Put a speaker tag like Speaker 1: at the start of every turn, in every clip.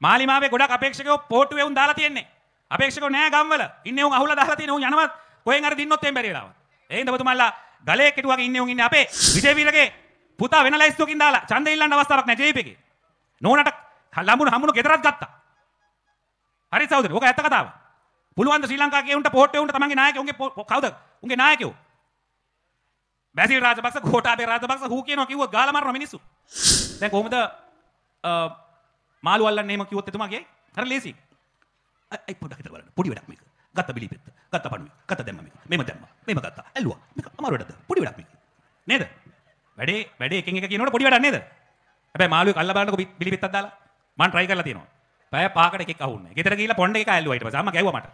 Speaker 1: මාලිමාවේ ගොඩක් අපේක්ෂකයෝ පෝට්ටුවේ උන් දාලා තියෙන්නේ. අපේක්ෂකයෝ නෑ ගම්වල. ඉන්නේ උන් අහුලා දාලා තියෙන උන් යනවා කොහෙන් හරි දින්නොත් එම් බැරි වෙලාව. ඒ හින්දා ඔබතුමාලා ගලේ කෙටු වගේ ඉන්නේ උන් ඉන්නේ අපේ විජේවීරගේ පුතා වෙන ලයිස්තුවකින් දාලා ඡන්දෙ ඉල්ලන්න අවස්ථාවක් නැහැ ජේපී එකේ. නෝනට ලම්බුණු හම්බුණු ගෙදරත් ගත්තා. හරි සහෝදරේ. ඔක ඇත්ත කතාව. පුළුවන් ද ශ්‍රී ලංකාවේ උන්ට පෝට්ටුවේ උන්ට තමන්ගේ නායකයෝ උන්ගේ පෝ- කවුද? උන්ගේ නායකයෝ. බැසිල් රාජපක්ෂ ගෝඨාභය රාජපක්ෂ හූ කියනවා කිව්වොත් ගාලා මරනවා මිනිස්සු. දැන් කොහොමද අ, මාළු අල්ලන්න එහෙම කිව්වොත් එතුමාගේ හරි ලේසි. අයි පොඩ්ඩක් හිතලා බලන්න. පොඩි වැඩක් මේක. ගත්ත බිලිපෙත්ත. ගත්ත පණුවේ. ගත්ත දැම්ම මේක. මෙම දැම්ම. මෙම ගත්තා. ඇල්ලුවා. මේක අමාරු වැඩක්ද? පොඩි වැඩක් මේක. නේද? වැඩේ වැඩේ එකෙන් එක කියනකොට පොඩි වැඩක් නේද? හැබැයි මාළුවෙක් අල්ල බලන්නකො බි- බිලිපෙත්තක් දාලා. මම try කරලා තියෙනවා. පැය පහකට එකෙක් අහුන්නේ. ගෙදර ගිහිල්ලා පොණ්ඩ එක ඇල්ලුවා ඊට පස්සේ අම්මා ගැව්වා මට.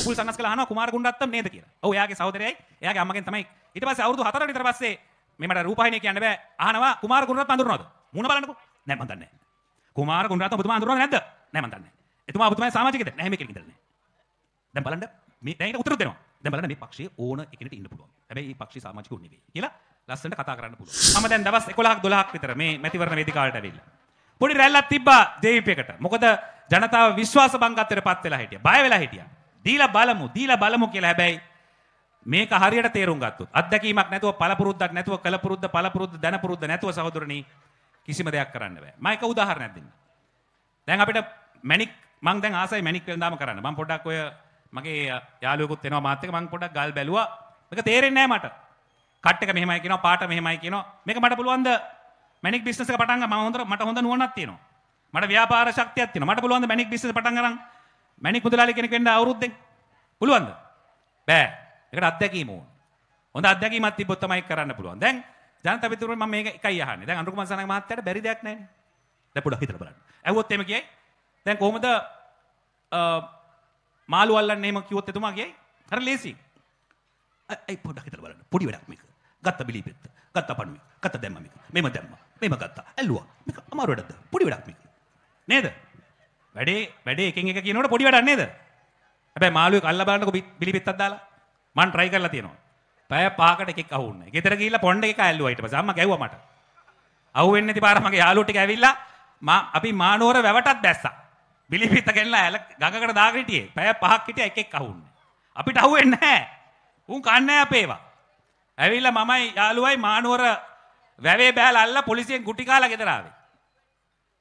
Speaker 1: උපුල් සන්නස් කළා අහනවා කුමාර ගුණරත්නම් නේද කියලා. ඔව් එයාගේ සහෝදරයයි එයාගේ අම්මගෙන් තමයි ඊට පස්සේ අවුරුදු 4කට විතර පස්සේ මේ මට රූපහිනිය කියන්න බෑ. අහනවා කුමාර ගුණරත්න අඳුරනවද? මුණ බලන්නකෝ. නෑ මන් දන්නේ නෑ. කුමාර ගුණරත්න ඔබතුමා අඳුරනවද නැද්ද? නෑ මන් දන්නේ නෑ. එතුමා ඔබතුමාගේ සමාජිකද? නැහැ මේක ඉඳලා නෑ. දැන් බලන්න මේ දැන් ඊට උත්තර දෙනවා. දැන් බලන්න මේ පක්ෂයේ ඕන එකිනෙට ඉන්න පුළුවන්. හැබැයි මේ පක්ෂී සමාජිකයෝ නෙවෙයි කියලා ලස්සනට කතා කරන්න පුළුවන්. මම දැන් දවස් 11ක් 12ක් විතර මේ මැතිවරණ වේදිකාවට ඇවිල්ලා. පොඩි රැල්ලක් තිබ්බා ජේවීපී එකට. මොකද ජනතාව විශ්වාස භංගත්වයට පත් වෙලා හිටියා. බය වෙලා හිටියා. දීලා බලමු, දීලා බලමු කියලා හැබැයි මේක හරියට තේරුම් ගත්තොත් අත්දැකීමක් නැතුව පළපුරුද්දක් නැතුව කලපුරුද්ද පළපුරුද්ද දැනපුරුද්ද නැතුව සහෝදරනි කිසිම දෙයක් කරන්න බෑ. මම එක උදාහරණයක් දෙන්නම්. දැන් අපිට මැනික් මං දැන් ආසයි මැනික් වෙනදාම කරන්න. මම පොඩ්ඩක් ඔය මගේ යාළුවෙකුත් එනවා මාත් එක්ක මං පොඩ්ඩක් ගල් බැලුවා. මේක තේරෙන්නේ නැහැ මට. කට් එක මෙහෙමයි කියනවා පාට මෙහෙමයි කියනවා. මේක මට පුළුවන් ද මැනික් බිස්නස් එක පටන් ගන්න මම හොඳ මට හොඳ නුවණක් තියෙනවා. මට ව්‍යාපාර ශක්තියක් තියෙනවා. මට පුළුවන් ද මැනික් බිස්නස් පටන් ගන්න මැනික් මුදලාලි කෙනෙක් වෙන්න අවුරුද්දෙන්. පුළුවන්ද? බෑ. ඒකට අත්දැකීම ඕන. හොඳ අත්දැකීමක් තිබ්බොත් තමයි කරන්න පුළුවන්. දැන් ජනතා පිටුරේ මම මේක එකයි අහන්නේ. දැන් අනුරුකුමාර සනග මහත්තයාට බැරි දෙයක් නැහැනේ. දැන් පොඩ්ඩක් හිතලා බලන්න. ඇහුවොත් එහෙම කියයි. දැන් කොහොමද අ, මාළු අල්ලන්න එහෙම කිව්වොත් එතුමා කියයි. හරි ලේසි. අයි පොඩ්ඩක් හිතලා බලන්න. පොඩි වැඩක් මේක. ගත්ත බිලිපෙත්ත. ගත්ත පණුවේ. ගත්ත දැම්ම මේක. මෙම දැම්ම. මෙම ගත්තා. ඇල්ලුවා. මේක අමාරු වැඩක්ද? පොඩි වැඩක් මේක. නේද? වැඩේ වැඩේ එකෙන් එක කියනකොට පොඩි වැඩක් නේද? හැබැයි මාළුවෙක් අල්ල බලන්නකො බි- බිලිපෙත්තක් දාලා. මං try කරලා තියෙනවා. පැය පහකට එකෙක් අහුන්නේ. ගෙදර ගිහිල්ලා පොණ්ඩ එක ඇල්ලුවා ඊට පස්සේ අම්මා ගැව්වා මට. අහුවෙන්නේ නැති පාර මගේ යාළුවෝ ටික ඇවිල්ලා මා අපි මානෝර වැවටත් දැස්සා. බිලිපිත්ත ගෙනලා ඇල ගඟකට දාගෙන හිටියේ. පැය පහක් හිටියා එකෙක් අහුන්නේ. අපිට අහුවෙන්නේ නැහැ. උන් කන්නේ අපේවා. ඇවිල්ලා මමයි යාළුවයි මානෝර වැවේ බෑලා අල්ල පොලිසියෙන් ගුටි කාලා ගෙදර ආවේ.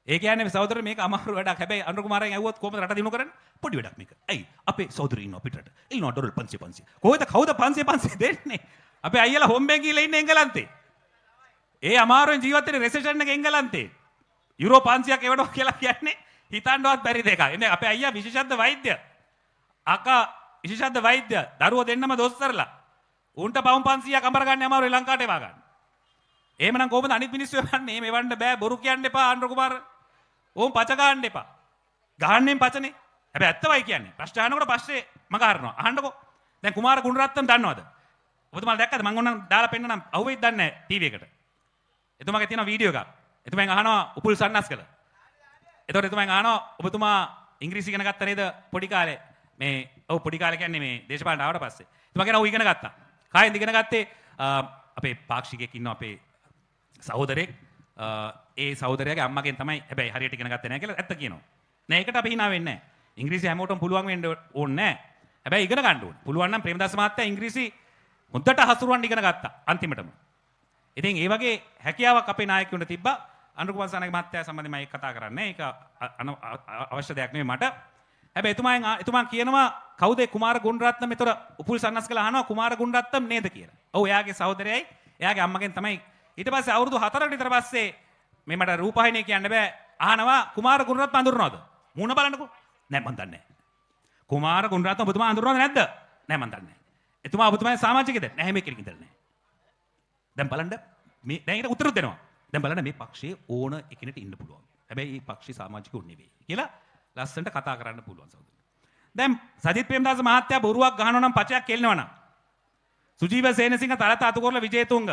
Speaker 1: ඒ කියන්නේ සහෝදර මේක අමාරු වැඩක්. හැබැයි අනුර කුමාරයන් ඇහුවොත් කොහොමද රට දිනු කරන්නේ? පොඩි වැඩක් මේක. ඇයි? අපේ සහෝදරයෝ ඉන්නවා පිටරට. ඉන්නවා ඩොලර් 500 500. කොහෙද කවුද 500 500 දෙන්නේ? අපේ අයියලා හොම්බෙන් ගිහලා ඉන්නේ එංගලන්තේ. ඒ අමාරුවෙන් ජීවත් වෙන රෙසෙෂන් එක එංගලන්තේ. යුරෝ 500ක් එවනවා කියලා කියන්නේ හිතන්නවත් බැරි දෙයක්. එන්නේ අපේ අයියා විශේෂඥ වෛද්‍ය. අක්කා විශේෂඥ වෛද්‍ය. දරුවෝ දෙන්නම දොස්තරලා. උන්ට පවුම් 500ක් අමර ගන්න අමාරුයි ලංකාවට එවා ගන්න. එහෙමනම් කොහොමද අනිත් මිනිස්සු එවන්නේ? එහෙම එවන්න බෑ බොරු කියන්න එපා අනුර කුමාර. ඕම් පච ගන්න එපා. ගහන්නෙන් පචනේ. හැබැයි ඇත්තමයි කියන්නේ. ප්‍රශ්න අහනකොට පස්සේ මග හරනවා. අහන්නකෝ. දැන් කුමාර ගුණරත්න දන්නවද? ඔබතුමාලා දැක්කද? මම ඕනම් දාලා පෙන්නනම් අහුවෙයිද දන්නේ නැහැ ටීවී එකට. එතුමාගේ තියෙන වීඩියෝ එකක්. එතුමෙන් අහනවා උපුල් සන්නස් කළ. එතකොට එතුමෙන් අහනවා ඔබතුමා ඉංග්‍රීසි ඉගෙන ගත්ත නේද පොඩි කාලේ? මේ ඔව් පොඩි කාලේ කියන්නේ මේ දේශපාලන ආවට පස්සේ. එතුමා කියනවා ඔව් ඉගෙන ගත්තා. කායෙන්ද ඉගෙන ගත්තේ? අ, අපේ පාක්ෂිකයෙක් ඉන්නවා අපේ සහෝදරයෙක්. අ, ඒ සහෝදරයාගේ අම්මගෙන් තමයි හැබැයි හරියට ඉගෙන ගත්තේ නැහැ කියලා ඇත්ත කියනවා. නෑ ඒකට අපි hina වෙන්නේ නැහැ. ඉංග්‍රීසි හැමෝටම පුළුවන් වෙන්න ඕනේ නැහැ. හැබැයි ඉගෙන ගන්න ඕනේ. පුළුවන් නම් ප්‍රේමදාස මහත්තයා ඉංග්‍රීසි හොඳට හසුරුවන්න ඉගෙන ගත්තා අන්තිමටම. ඉතින් ඒ වගේ හැකියාවක් අපේ නායකයන්ට තිබ්බා. අනුරුකුමාර සනගේ මහත්තයා සම්බන්ධයෙන් මම ඒක කතා කරන්නේ. ඒක අ- අන- අ- අ- අවශ්‍ය දෙයක් නෙවෙයි මට. හැබැයි එතුමාෙන් ආ- එතුමා කියනවා කවුද ඒ කුමාර ගුණරත්න මෙතන උපුල් සන්නස් කළා අහනවා කුමාර ගුණරත්න නේද කියලා. ඔව් එයාගේ සහෝදරයයි එයාගේ අම්මගෙන් තමයි ඊට පස්සේ අවුරුදු 4කට විතර පස්සේ මේ මට රූපහිනිය කියන්න බෑ. අහනවා කුමාර ගුණරත්න අඳුරනවද? මූණ බලන්නකෝ. නෑ මන් දන්නේ නෑ. කුමාර ගුණරත්න ඔබතුමා අඳුරනවද නැද්ද? නෑ මන් දන්නේ නෑ. එතුමා ඔබතුමාගේ සමාජිකද? නැහැ මේ කෙනෙක් ඉඳලා නෑ. දැන් බලන්න මේ දැන් ඊට උත්තර දෙනවා. දැන් බලන්න මේ පක්ෂයේ ඕන එකිනෙට ඉන්න පුළුවන්. හැබැයි මේ පක්ෂී සමාජිකයෝ නෙවෙයි කියලා ලස්සනට කතා කරන්න පුළුවන් සහෝදරයෝ. දැන් සජිත් ප්‍රේමදාස මහත්තයා බොරුවක් ගහනවා නම් පචයක් කෙල්ලනවා නම් සුජීව සේනසිංහ තරත අතුකොරල විජේතුංග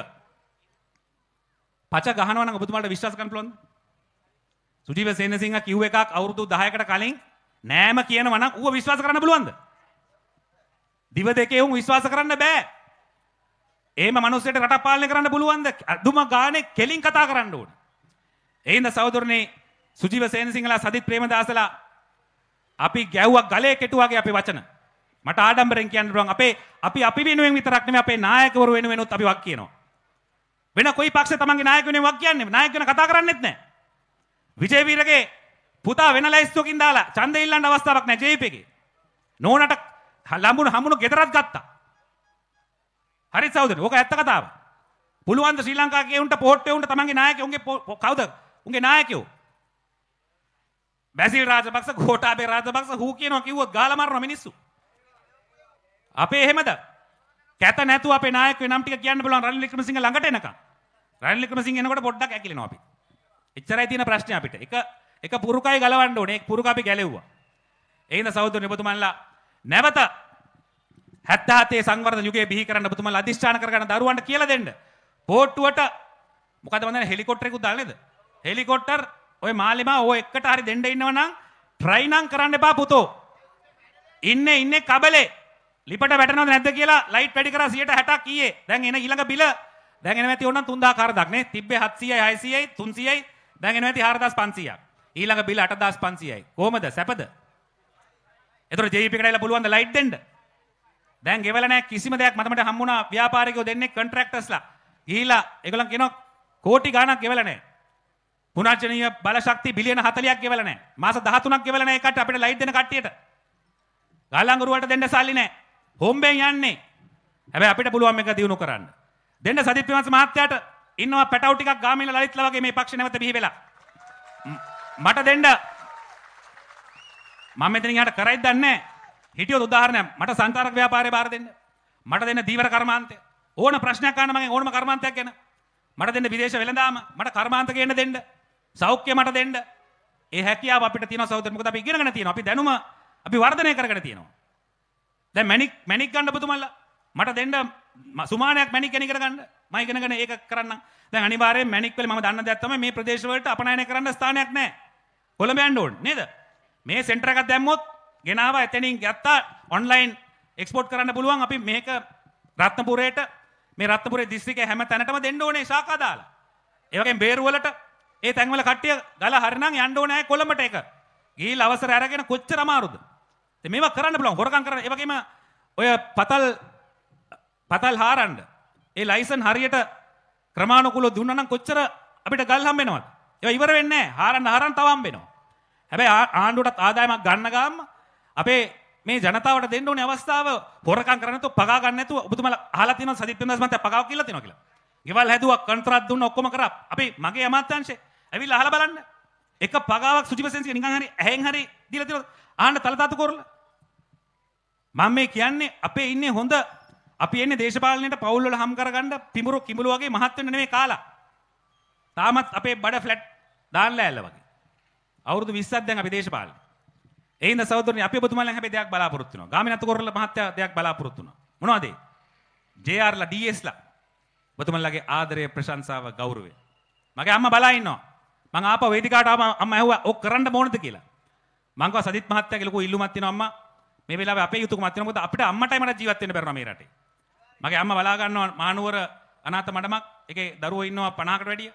Speaker 1: පච ගහනවා නම් ඔබතුමාට විශ්වාස කරන්න පුළුවන්ද? සුජීව සේනසිංහ කිව් එකක් අවුරුදු 10කට කලින් නෑම කියනවා නම් ඌව විශ්වාස කරන්න පුළුවන්ද? දිව දෙකේ උන් විශ්වාස කරන්න බෑ. එහෙම මිනිස්සුන්ට රට පාලනය කරන්න පුළුවන්ද? අදුම ගානේ කෙලින් කතා කරන්න ඕන. ඒ හින්දා සහෝදරනේ සුජීව සේනසිංහලා සදිත් ප්‍රේමදාසලා අපි ගැව්වක් ගලේ කෙටුවාගේ අපි වචන මට ආඩම්බරෙන් කියන්න පුළුවන් අපේ අපි අපි වෙනුවෙන් විතරක් නෙමෙයි අපේ නායකවරු වෙනුවෙනුත් අපි වක් කියනවා වෙන කොයි පක්ෂේ තමන්ගේ නායක වෙනුවෙන් වක් කියන්නේ? නායක වෙන කතා කරන්නෙත් නැහැ විජේවීරගේ පුතා වෙන ලයිස්තුවකින් දාලා ඡන්දය ඉල්ලන්න අවස්ථාවක් නැහැ ජේපී එකේ. නෝනට ලම්බුණු හමුණු ගෙදරත් ගත්තා. හරි සහෝදරනි ඕක ඇත්ත කතාව. පුළුවන් ද ශ්‍රී ලංකාවේ උන්ට පොහොට්ටේ උන්ට තමන්ගේ නායකයෝ උන්ගේ පො- කවුද? උන්ගේ නායකයෝ. බැසිල් රාජපක්ෂ ගෝඨාභය රාජපක්ෂ හූ කියනවා කිව්වොත් ගාලා මරනවා මිනිස්සු. අපේ එහෙමද? කැත නැතුව අපේ නායකයෝ නම් ටික කියන්න පුළුවන් රනිල් වික්‍රමසිංහ ළඟට එනකම්. රනිල් වික්‍රමසිංහ එනකොට පොඩ්ඩක් ඇකිලෙනවා අපි. එච්චරයි තියෙන ප්‍රශ්නේ අපිට. එක එක පුරුකයි ගලවන්න ඕනේ. ඒක පුරුක අපි ගැලෙව්වා. ඒ හින්දා සහෝදරනි ඔබතුමන්ලා නැවත 77 සංවර්ධන යුගයේ බිහි කරන්න ඔබතුමන්ලා අධිෂ්ඨාන කරගන්න දරුවන්ට කියලා දෙන්න. පෝට්ටුවට මොකද මම දන්නේ හෙලිකොප්ටරයකුත් දාලා නේද? හෙලිකොප්ටර් ඔය මාලිමා ඔය එකට හරි දෙන්න ඉන්නව නම් try නම් කරන්න එපා පුතෝ. ඉන්නේ ඉන්නේ කබලේ. ලිපට වැටෙනවද නැද්ද කියලා ලයිට් වැඩි කරා 160ක් ඊයේ. දැන් එන ඊළඟ බිල දැන් එනවා ඇති ඕනනම් 3000 නේ. තිබ්බේ 700යි 600යි 300යි දැන් එනවා ඇති 4500ක් ඊළඟ බිල 8500යි කොහමද? සැපද? එතකොට JP එකට ඇවිල්ලා පුළුවන් ද ලයිට් දෙන්න? දැන් ගෙවල නැහැ කිසිම දෙයක් මට මට හම්බුණා ව්‍යාපාරිකයෝ දෙන්නේ කොන්ට්‍රැක්ටර්ස්ලා. ගිහිලා ඒගොල්ලන් කියනවා කෝටි ගාණක් ගෙවල නැහැ. පුනර්ජනීය බලශක්ති බිලියන 40ක් ගෙවල නැහැ. මාස 13ක් ගෙවල නැහැ ඒකට අපිට ලයිට් දෙන කට්ටියට. ගල්ලංගුරුවට දෙන්න සල්ලි නැහැ. හොම්බෙන් යන්නේ. හැබැයි අපිට පුළුවන් මේක දිනු කරන්න. දෙන්න සදිත් ප්‍රේමස් මහත්තයාට ඉන්නවා පැටවු ටිකක් ගාමිල ලලිත්ලා වගේ මේ පක්ෂේ නැවත බිහි වෙලා ම්- මට දෙන්න මම මෙතනින් එහාට කරයිද දන්නේ නැහැ. හිටියොත් උදාහරණයක් මට සංචාරක ව්‍යාපාරේ බාර දෙන්න. මට දෙන්න දීවර කර්මාන්තය. ඕන ප්‍රශ්නයක් අහන්න මගෙන් ඕනම කර්මාන්තයක් ගැන. මට දෙන්න විදේශ වෙළඳාම මට කර්මාන්ත ගේන්න දෙන්න. සෞඛ්‍ය මට දෙන්න. ඒ හැකියාව අපිට තියෙනවා සහෝදර. මොකද අපි ඉගෙනගෙන තියෙනවා. අපි දැනුම අපි වර්ධනය කරගෙන තියෙනවා. දැන් මැනික් මැනික් ගන්න ඔබතුමල්ලා මට දෙන්න ම- සුමානයක් මැනික් ගැන ඉගෙන ගන්න. මම ඉගෙනගෙන ඒක කරන්න. දැන් අනිවාර්යයෙන් මැනික් වල මම දන්න දෙයක් තමයි මේ ප්‍රදේශ වලට අපනයනය කරන්න ස්ථානයක් නැහැ. කොළඹ යන්න ඕනේ නේද? මේ සෙන්ටර් එකක් දැම්මොත් ගෙනාවා එතනින් ගත්තා. ඔන්ලයින් එක්ස්පෝර්ට් කරන්න පුළුවන්. අපි මේක රත්නපුරයට මේ රත්නපුරේ දිස්ත්‍රික්කයේ හැම තැනටම දෙන්න ඕනේ ශාඛා දාලා. ඒ වගේම බේරුවලට ඒ තැන්වල කට්ටිය ගල හරිනම් යන්න ඕනේ නැහැ කොළඹට ඒක. ගිහිල්ලා අවසර අරගෙන කොච්චර අමාරුද? ඉතින් මේවා කරන්න පුළුවන්. හොරකම් කරන්න. ඒ වගේම ඔය පතල් පතල් හාරන්න ඒ ලයිසන් හරියට ක්‍රමානුකූලව දුන්නා නම් කොච්චර අපිට ගල් හම්බෙනවද ඒවා ඉවර වෙන්නේ නැහැ හාරන්න හාරන්න තව හම්බෙනවා හැබැයි ආ- ආණ්ඩුවටත් ආදායමක් ගන්න ගාම අපේ මේ ජනතාවට දෙන්න ඕනේ අවස්ථාව හොරකම් කරන්න නැතුව පගා ගන්න නැතුව ඔබතුමාලා අහලා තියෙනවා සදිත් පෙන්දාස් මන්ට පගාව කියලා තියෙනවා කියලා. ගෙවල් හැදුවා කොන්ත්‍රාත් දුන්න ඔක්කොම කරා. අපි මගේ අමාත්‍යාංශේ ඇවිල්ලා අහලා බලන්න. එක පගාවක් සුජිවසෙන්සික නිකන් හරි ඇහෙන් හරි දීලා තියෙනවා. ආන්න තලතාතු කරලා. මම මේ කියන්නේ අපේ ඉන්නේ හොඳ අපි එන්නේ දේශපාලනයට පවුල් වල හම් කරගන්න පිඹුරු කිඹුළු වගේ මහත් වෙන්න නෙමෙයි කාලා. තාමත් අපේ බඩ ෆ්ලැට් දාන්න ඇල්ල වගේ. අවුරුදු 20ක් දැන් අපි දේශපාලනේ. ඒ හින්දා සහෝදරනි අපි ඔබතුමාලෙන් හැබැයි දෙයක් බලාපොරොත්තු වෙනවා. ගාමිණී අතුකොරල මහත්තයා දෙයක් බලාපොරොත්තු වෙනවා. මොනවද ඒ? JR ලා DS ලා ඔබතුමාලගේ ආදරය ප්‍රශංසාව ගෞරවය. මගේ අම්මා බලා ඉන්නවා. මං ආපහු වේදිකාවට ආවම අම්මා ඇහුවා ඔක් කරන්න ඕනද කියලා. මං කිව්වා සදිත් මහත්තයාගේ ලොකු ඉල්ලුමක් තියෙනවා අම්මා. මේ වෙලාවේ අපේ යුතුයකමක් තියෙනවා මොකද අපිට අම්මටයි මට ජීවත් වෙන්න බැරනවා මේ රටේ. මගේ අම්මා බලා ගන්නවා මහනුවර අනාථ මඩමක්. ඒකේ දරුවෝ ඉන්නවා 50කට වැඩිය.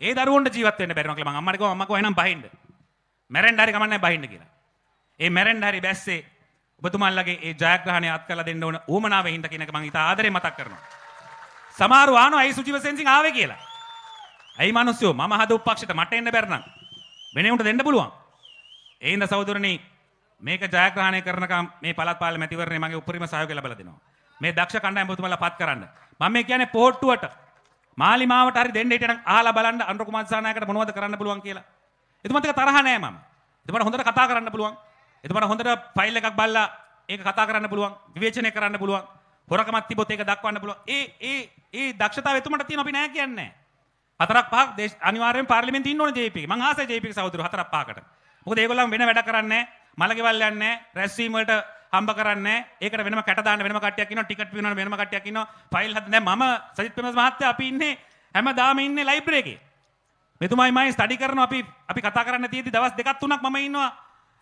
Speaker 1: ඒ දරුවන්ට ජීවත් වෙන්න බැරිනවා කියලා මං අම්මට කිව්වා අම්මා කිව්වා එහෙනම් බහින්න. මැරෙන්න හරි කමන්නේ බහින්න කියලා. ඒ මැරෙන්න හරි බැස්සේ ඔබතුමාලගේ ඒ ජයග්‍රහණය අත් කරලා දෙන්න ඕන ඌමනාවෙන් හින්දා කියන එක මං ඉතා ආදරේ මතක් කරනවා. සමහරව ආනවා ඇයි සුජිව සෙන්සිං ආවේ කියලා. ඇයි මිනිස්සුયો මම හදපු පක්ෂයට මට එන්න බැරි නම් වෙනෙවුන්ට දෙන්න පුළුවන්. ඒ හින්දා සහෝදරනි මේක ජයග්‍රහණය කරනකම් මේ පළාත් පාලන මැතිවරණය මගේ උපරිම සහයෝගය ලබා දෙනවා. මේ දක්ෂ කණ්ඩායම ඔබතුමාලා පත් කරන්න. මම මේ කියන්නේ පොහොට්ටුවට මාලිමාවට හරි දෙන්න හිටියනම් අහලා බලන්න අනුර කුමාර දිසානායකට මොනවද කරන්න පුළුවන් කියලා. එතුමත් එක තරහ නෑ මම. එතුමාට හොඳට කතා කරන්න පුළුවන්. එතුමාට හොඳට ෆයිල් එකක් බලලා ඒක කතා කරන්න පුළුවන්. විවේචනය කරන්න පුළුවන්. හොරකමක් තිබොත් ඒක දක්වන්න පුළුවන්. ඒ ඒ ඒ දක්ෂතාවය එතුමාට තියෙන අපි නෑ කියන්නේ නෑ. හතරක් පහක් දේශ අනිවාර්යෙන් පාර්ලිමේන්තුවේ ඉන්න ඕනේ JP. මං ආසයි JP සහෝදරයෝ හතරක් පහකට. මොකද ඒගොල්ලන් වෙන වැඩ කරන්නේ මලගෙවල් යන්නේ රැස්වීම වලට හම්බ කරන්නේ ඒකට වෙනම කැට දාන්න වෙනම කට්ටියක් ඉන්නවා ටිකට් පිනවන්න වෙනම කට්ටියක් ඉන්නවා ෆයිල් හද දැන් මම සජිත් ප්‍රේමදාස මහත්තයා අපි ඉන්නේ හැමදාම ඉන්නේ ලයිබ්‍රරි එකේ. මෙතුමයි මයි ස්ටඩි කරනවා අපි අපි කතා කරන්න තියෙදි දවස් දෙකක් තුනක් මම ඉන්නවා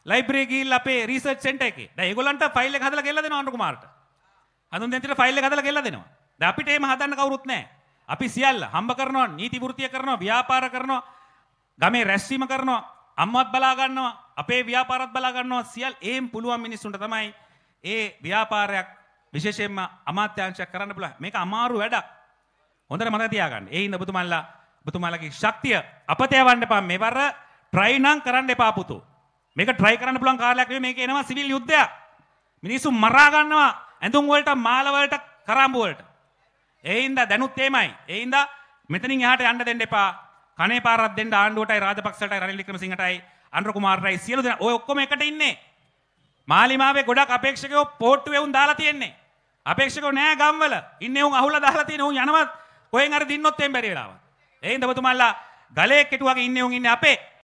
Speaker 1: ලයිබ්‍රරි ගිහිල්ලා අපේ රිසර්ච් සෙන්ටර් එකේ. දැන් ඒගොල්ලන්ට ෆයිල් එක හදලා ගෙල්ල දෙනවා අනුර කුමාරට. හඳුන් දෙන්තිට ෆයිල් එක හදලා ගෙල්ල දෙනවා. දැන් අපිට එහෙම හදන්න කවුරුත් නැහැ. අපි සියල්ල හම්බ කරනවා, නීති වෘත්තිය කරනවා, ව්‍යාපාර කරනවා, ගමේ රැස්වීම කරනවා. අම්මත් බලාගන්නවා අපේ ව්‍යාපාරත් බලාගන්නවා. සියල් ඒම් පුළුවන් මිනිස්සුන්ට තමයි ඒ ව්‍යාපාරයක් විශේෂයෙන්ම අමාත්‍යංශයක් කරන්න පුළ මේක අමාරු වැඩක්. හොඳට මත තියාගන්න. ඒ ඉද බුතුමල්ලා බුතුමල්ලගේ ශක්තිය අපතයවන්න එපා. මෙවර ට්‍රයිනං කරන්න එපාපුතු මේක ට්‍රයි කරන්න පුළන් කාලයක් මේක එනවා සිවිල් යුද්ධයක්. මිනිස්සු මරාගන්නවා ඇඳුම් වලට මාලවලට කරම්බුවලට ඒන්ද දැනුත් ඒමයි ඒන්ද මෙතනින් එහට යන්න දෙන්න එපා. කනේ පාරත් දෙන්න ආණ්ඩුවටයි රාජපක්ෂට රනිල් වික්‍රමසිංහටයි අනුර කුමාරයි සියලු දෙනා. ඔය ඔක්කොම එකට ඉන්නේ. මාලිමාවේ ගොඩක් අපේක්ෂකයෝ පෝට්ටුවේ උන් දාලා තියෙන්නේ. අපේක්ෂකෝ නෑ ගම්වල. ඉන්නේ උන් අහුලා දාලා තියෙන උන් යනවත් කොහෙන් හරි දින්නොත් එම් බැරි වෙලාව ඒ හින්දා ඔබතුමාලා ගලේ කෙටුවගේ ඉන්නේ උන් ඉන්නේ අපේ